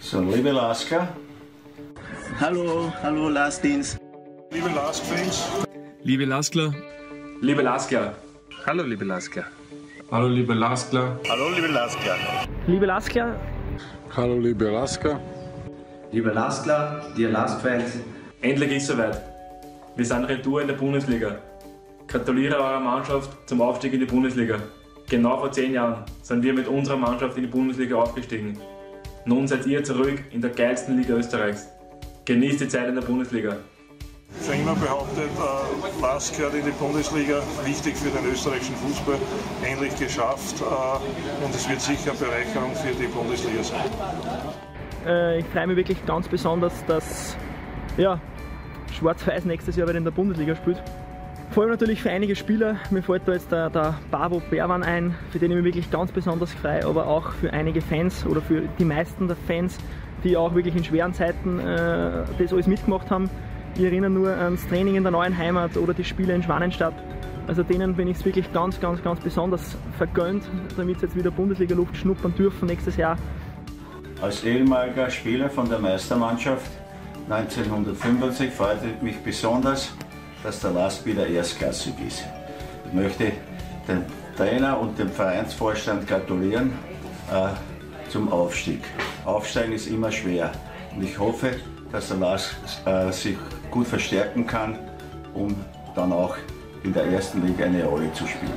So, liebe Lasker. Hallo, hallo Lastdienst. Liebe Lask-Fans. Liebe Laskler. Liebe Lasker. Hallo liebe Lasker. Hallo liebe Laskler. Hallo liebe Lasker. Liebe Laskler. Hallo liebe Lasker. Liebe Laskler, dear Lask-Fans. Endlich ist soweit. Wir sind Retour in der Bundesliga. Gratuliere eurer Mannschaft zum Aufstieg in die Bundesliga. Genau vor zehn Jahren sind wir mit unserer Mannschaft in die Bundesliga aufgestiegen. Nun seid ihr zurück in der geilsten Liga Österreichs. Genießt die Zeit in der Bundesliga. Schon immer behauptet, äh, Lask gehört in die Bundesliga, wichtig für den österreichischen Fußball, endlich geschafft äh, und es wird sicher eine Bereicherung für die Bundesliga sein. Äh, ich freue mich wirklich ganz besonders, dass ja, Schwarz-Weiß nächstes Jahr wieder in der Bundesliga spielt. Vor allem natürlich für einige Spieler, mir fällt da jetzt der, der Babo Berwan ein, für den ich mich wirklich ganz besonders freue, aber auch für einige Fans oder für die meisten der Fans, die auch wirklich in schweren Zeiten äh, das alles mitgemacht haben. Ich erinnere nur ans Training in der neuen Heimat oder die Spiele in Schwanenstadt. Also denen bin ich es wirklich ganz, ganz, ganz besonders vergönnt, damit sie jetzt wieder Bundesliga-Luft schnuppern dürfen nächstes Jahr. Als ehemaliger Spieler von der Meistermannschaft 1945 freut mich besonders, dass der Lask wieder erstklassig ist. Ich möchte dem Trainer und dem Vereinsvorstand gratulieren äh, zum Aufstieg. Aufsteigen ist immer schwer und ich hoffe, dass der Lask äh, sich gut verstärken kann, um dann auch in der ersten Liga eine Rolle zu spielen.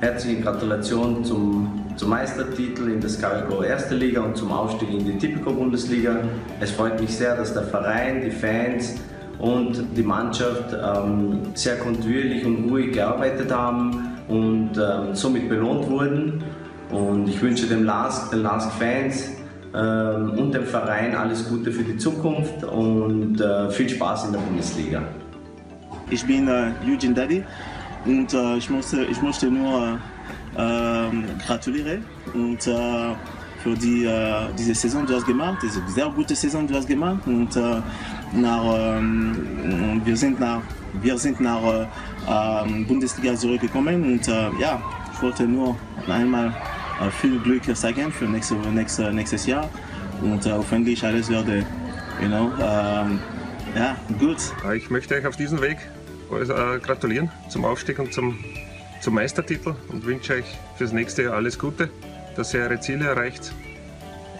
Herzliche Gratulation zum, zum Meistertitel in der Scargo Erste Liga und zum Aufstieg in die Tipico Bundesliga. Es freut mich sehr, dass der Verein, die Fans und die Mannschaft ähm, sehr kontinuierlich und ruhig gearbeitet haben und ähm, somit belohnt wurden. Und ich wünsche dem Lask, den Lask-Fans ähm, und dem Verein alles Gute für die Zukunft und äh, viel Spaß in der Bundesliga. Ich bin äh, Eugene Daddy und äh, ich, musste, ich möchte nur äh, gratulieren und äh, für die, äh, diese Saison, die du hast gemacht, diese sehr gute Saison, die du hast gemacht und äh, nach, ähm, wir sind nach, wir sind nach äh, Bundesliga zurückgekommen und äh, ja, ich wollte nur einmal äh, viel Glück sagen für nächste, nächste, nächstes Jahr und äh, hoffentlich alles werde, you know, ähm, ja, gut. Ich möchte euch auf diesem Weg äh, gratulieren zum Aufstieg und zum, zum Meistertitel und wünsche euch fürs nächste Jahr alles Gute, dass ihr eure Ziele erreicht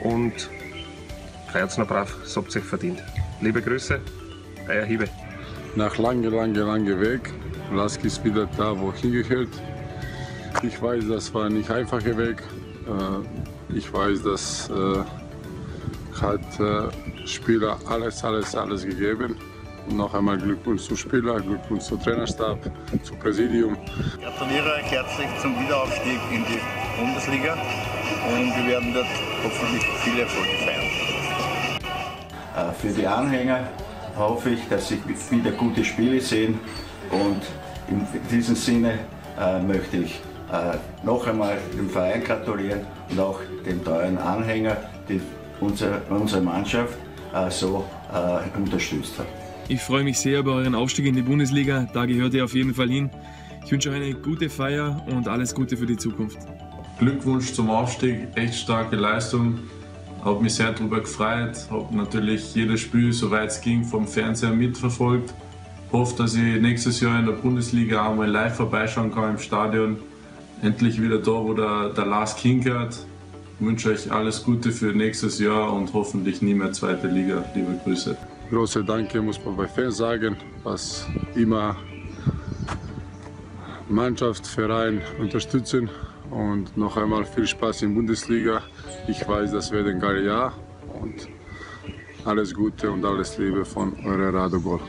und feiert noch brav, so habt ihr verdient. Liebe Grüße, euer Hiebe. Nach lange, lange, lange Weg, Lask ist wieder da, wo hingehört. Ich weiß, das war nicht ein einfacher Weg. Äh, Ich weiß, dass äh, hat äh, Spieler alles, alles, alles gegeben. Und noch einmal Glückwunsch zu Spieler, Glückwunsch zum Trainerstab, zum Präsidium. Ich gratuliere euch herzlich zum Wiederaufstieg in die Bundesliga und wir werden dort hoffentlich viele Erfolge feiern. Äh, Für die Anhänger hoffe ich, dass sie wieder gute Spiele sehen und in diesem Sinne äh, möchte ich äh, noch einmal dem Verein gratulieren und auch den treuen Anhänger, die unsere, unsere Mannschaft so unterstützt hat. Ich freue mich sehr über euren Aufstieg in die Bundesliga. Da gehört ihr auf jeden Fall hin. Ich wünsche euch eine gute Feier und alles Gute für die Zukunft. Glückwunsch zum Aufstieg, echt starke Leistung. Habe mich sehr darüber gefreut, habe natürlich jedes Spiel, soweit es ging, vom Fernseher mitverfolgt. Hoffe, dass ich nächstes Jahr in der Bundesliga einmal live vorbeischauen kann im Stadion. Endlich wieder da, wo der, der Lars King gehört. Ich wünsche euch alles Gute für nächstes Jahr und hoffentlich nie mehr zweite Liga. Liebe Grüße. Große Danke muss man bei Fans sagen, was immer Mannschaft, Verein unterstützen. Und noch einmal viel Spaß in Bundesliga. Ich weiß, das wird ein geiles Jahr. Und alles Gute und alles Liebe von eurer Radogol.